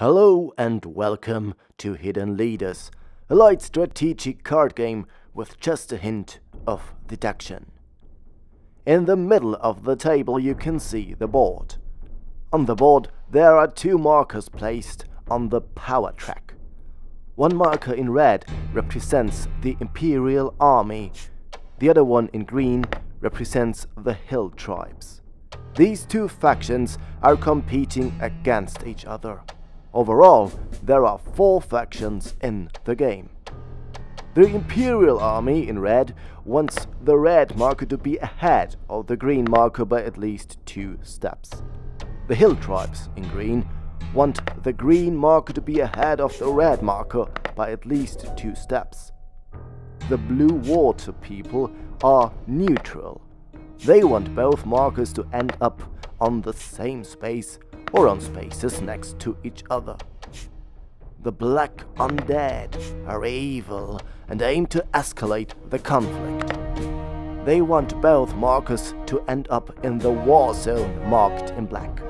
Hello and welcome to Hidden Leaders, a light strategic card game with just a hint of deduction. In the middle of the table you can see the board. On the board there are two markers placed on the power track. One marker in red represents the Imperial Army, the other one in green represents the Hill Tribes. These two factions are competing against each other. Overall, there are four factions in the game. The Imperial Army in red wants the red marker to be ahead of the green marker by at least two steps. The Hill Tribes in green want the green marker to be ahead of the red marker by at least two steps. The Blue Water people are neutral. They want both markers to end up on the same space or on spaces next to each other. The Black Undead are evil and aim to escalate the conflict. They want both markers to end up in the war zone marked in black.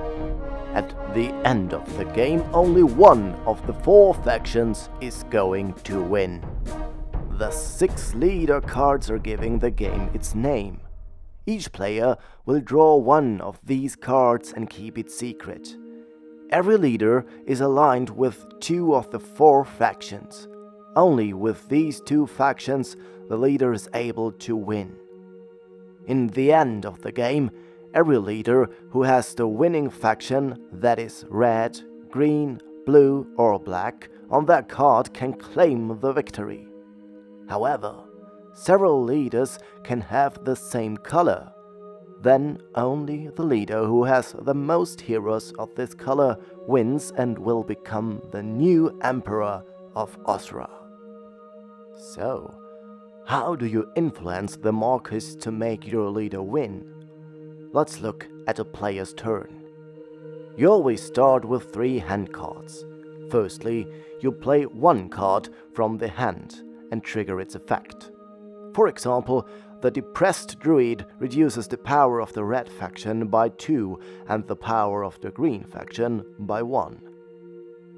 At the end of the game, only one of the four factions is going to win. The six leader cards are giving the game its name. Each player will draw one of these cards and keep it secret. Every leader is aligned with two of the four factions. Only with these two factions the leader is able to win. In the end of the game, every leader who has the winning faction, that is red, green, blue or black, on that card can claim the victory. However, several leaders can have the same color. Then only the leader who has the most heroes of this color wins and will become the new Emperor of Osra. So, how do you influence the markers to make your leader win? Let's look at a player's turn. You always start with three hand cards. Firstly, you play one card from the hand and trigger its effect. For example, the Depressed Druid reduces the power of the red faction by 2 and the power of the green faction by 1.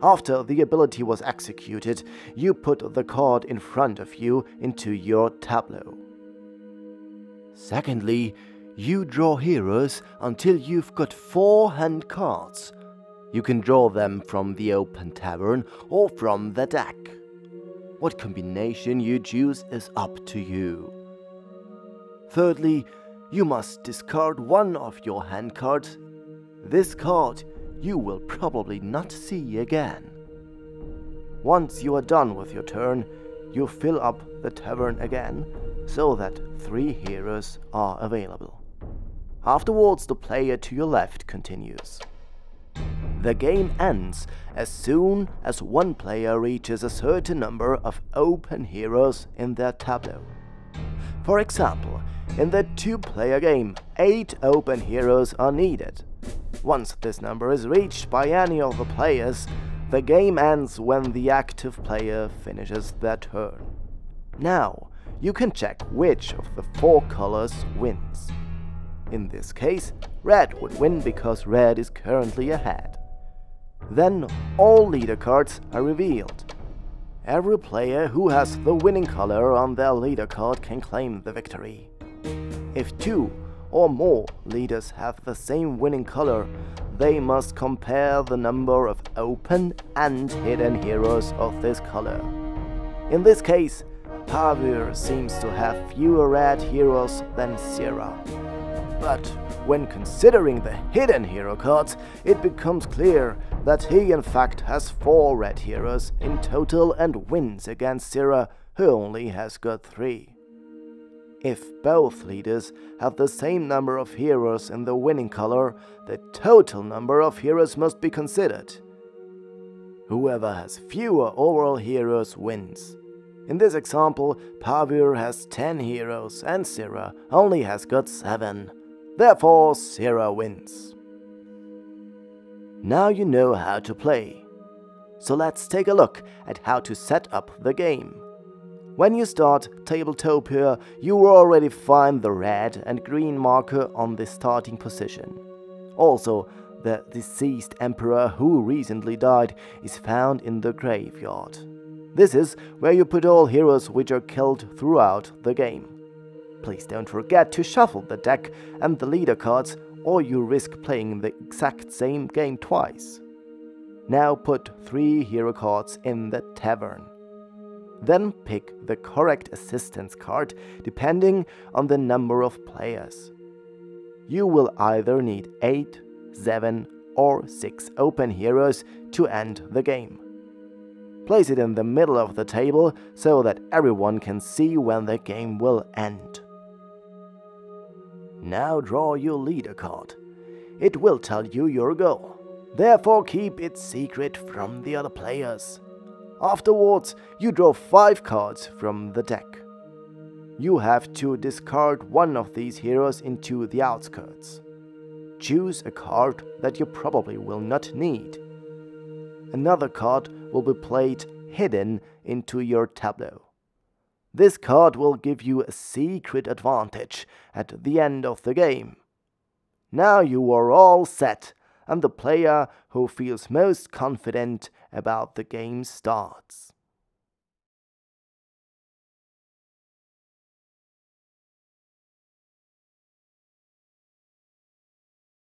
After the ability was executed, you put the card in front of you into your tableau. Secondly, you draw heroes until you've got four hand cards. You can draw them from the open tavern or from the deck. What combination you choose is up to you. Thirdly, you must discard one of your hand cards. This card you will probably not see again. Once you are done with your turn, you fill up the tavern again so that three heroes are available. Afterwards, the player to your left continues. The game ends as soon as one player reaches a certain number of open heroes in their tableau. For example, in the two-player game, 8 open heroes are needed. Once this number is reached by any of the players, the game ends when the active player finishes their turn. Now, you can check which of the four colors wins. In this case, red would win because red is currently ahead. Then all leader cards are revealed. Every player who has the winning color on their leader card can claim the victory. If two or more leaders have the same winning color, they must compare the number of open and hidden heroes of this color. In this case, Pavur seems to have fewer red heroes than Syrah. But when considering the hidden hero cards, it becomes clear that he in fact has four red heroes in total and wins against Syrah, who only has got three. If both leaders have the same number of heroes in the winning color, the total number of heroes must be considered. Whoever has fewer overall heroes wins. In this example, Pavur has 10 heroes and Syrah only has got 7. Therefore, Syrah wins. Now you know how to play. So let's take a look at how to set up the game. When you start Tabletopia, you will already find the red and green marker on the starting position. Also, The deceased emperor who recently died is found in the graveyard. This is where you put all heroes which are killed throughout the game. Please don't forget to shuffle the deck and the leader cards or you risk playing the exact same game twice. Now put 3 hero cards in the tavern. Then pick the correct assistance card depending on the number of players. You will either need 8, 7 or 6 open heroes to end the game. Place it in the middle of the table so that everyone can see when the game will end. Now draw your leader card. It will tell you your goal. Therefore keep it secret from the other players. Afterwards, you draw 5 cards from the deck. You have to discard one of these heroes into the outskirts. Choose a card that you probably will not need. Another card will be played hidden into your tableau. This card will give you a secret advantage at the end of the game. Now you are all set, and the player who feels most confident about the game starts.